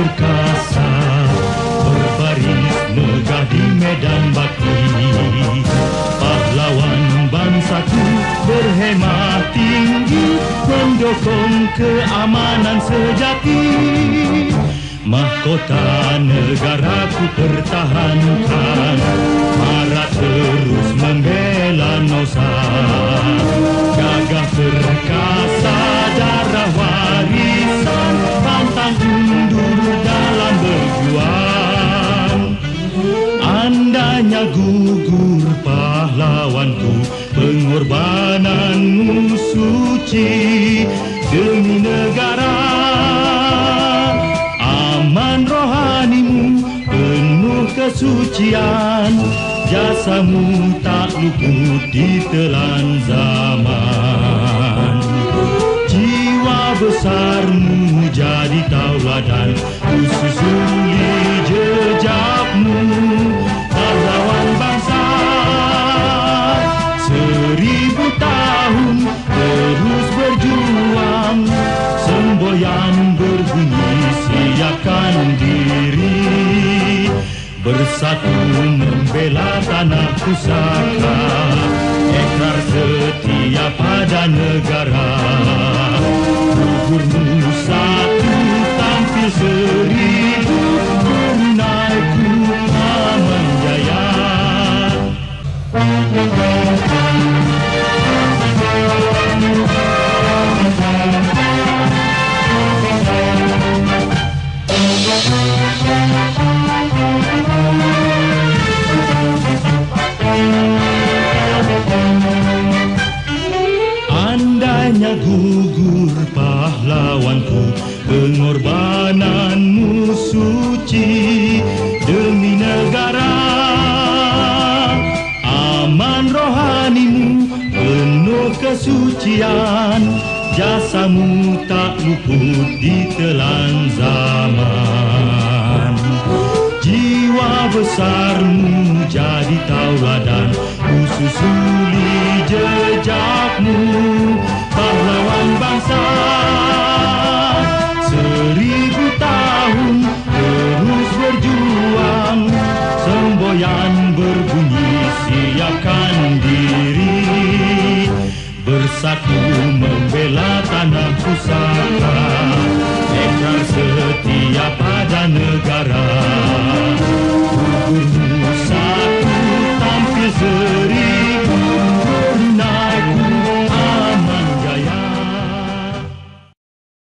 perkasa Berbaris megah di medan bakti Pahlawan bangsaku berhemat tinggi Mendukung keamanan sejati. Mahkota negaraku pertahankan Marat terus membela Nusa Gagah perkasa Andanya gugur pahlawanku Pengorbananmu suci demi negara. Kesucian Jasamu tak luput di telan zaman. Jiwa besarmu jadi tauladan Ususuli jejakmu Bersatu membela tanah pusaka Ekrar setia pada negara. Gugurmu satu tampil seribu Andainya gugur pahlawanku Pengorbananmu suci demi negara. Aman rohanimu penuh kesucian Jasamu tak luput di telan zaman. Jiwa besarmu jadi tauladan Ususuli jejakmu Semboyan berbunyi siapkan diri. Bersatu membela tanah pusaka. Ekrar setia pada negara